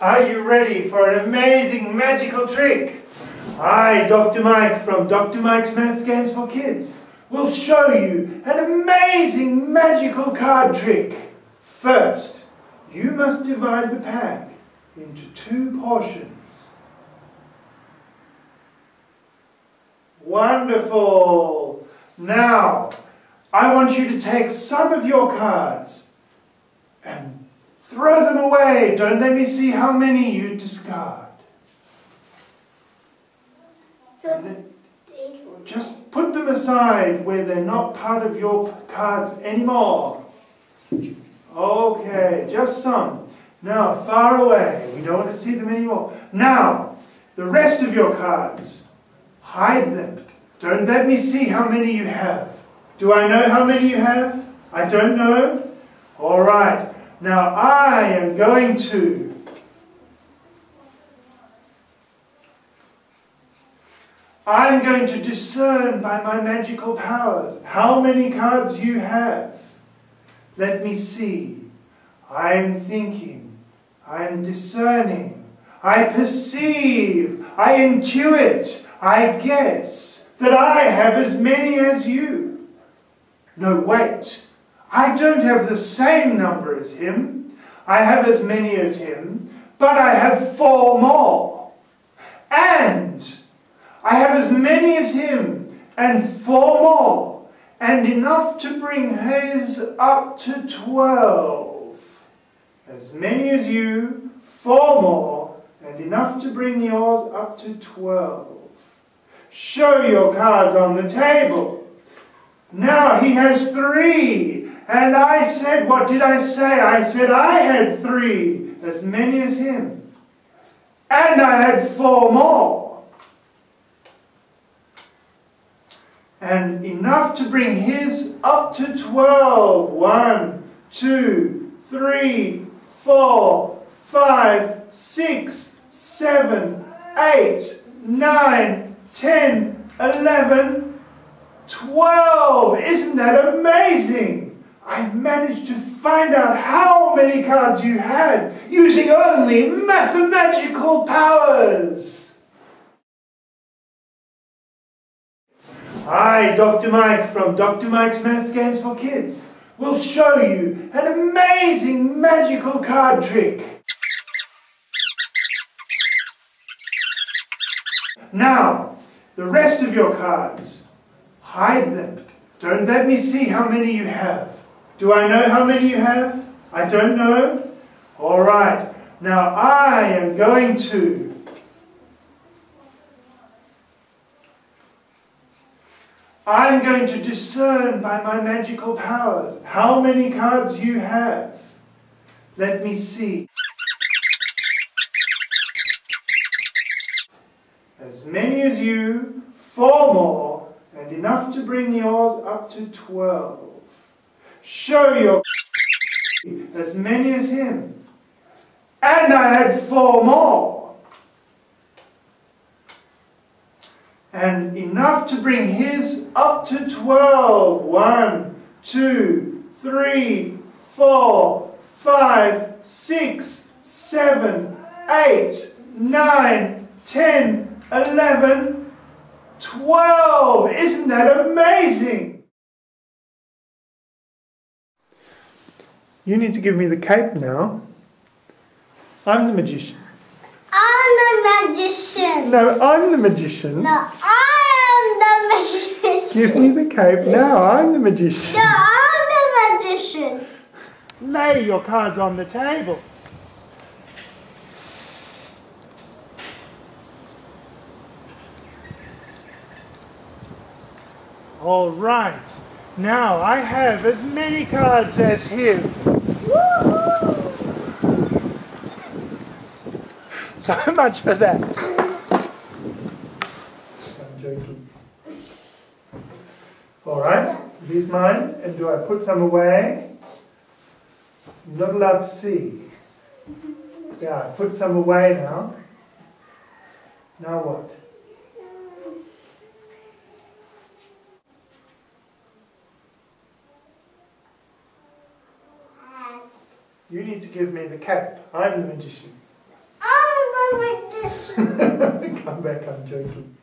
Are you ready for an amazing magical trick? I, Dr. Mike from Dr. Mike's Maths Games for Kids, will show you an amazing magical card trick. First, you must divide the pack into two portions. Wonderful! Now, I want you to take some of your cards throw them away. Don't let me see how many you discard. Just put them aside where they're not part of your cards anymore. Okay, just some. Now, far away. We don't want to see them anymore. Now, the rest of your cards, hide them. Don't let me see how many you have. Do I know how many you have? I don't know. All right. Now, I am going to I'm going to discern by my magical powers how many cards you have. Let me see. I am thinking. I am discerning. I perceive. I intuit. I guess that I have as many as you. No, wait. I don't have the same number as him. I have as many as him, but I have four more. And I have as many as him, and four more, and enough to bring his up to twelve. As many as you, four more, and enough to bring yours up to twelve. Show your cards on the table. Now he has three. And I said, what did I say? I said I had three, as many as him. And I had four more. and enough to bring his up to 12. One, two, three, four, five, six, seven, eight, nine, ten, eleven, twelve. Isn't that amazing? I managed to find out how many cards you had using only mathematical powers. I, Dr. Mike from Dr. Mike's Maths Games for Kids, will show you an amazing magical card trick. Now, the rest of your cards, hide them. Don't let me see how many you have. Do I know how many you have? I don't know? All right. Now I am going to I'm going to discern by my magical powers how many cards you have. Let me see. As many as you, four more, and enough to bring yours up to twelve. Show your as many as him. And I had four more. and enough to bring his up to 12. One, two, three, four, five, six, seven, eight, nine, ten, eleven, twelve. Isn't that amazing? You need to give me the cape now. I'm the magician. I'm the magician. No, I'm the magician. No, I am the magician. Give me the cape now. I'm the magician. No, I'm the magician. Lay your cards on the table. All right. Now I have as many cards as him. So much for that. I'm joking. All right, these mine, and do I put some away? I'm not allowed to see. Yeah, I put some away now. Now what? You need to give me the cap. I'm the magician. I'm the magician. Come back, I'm joking.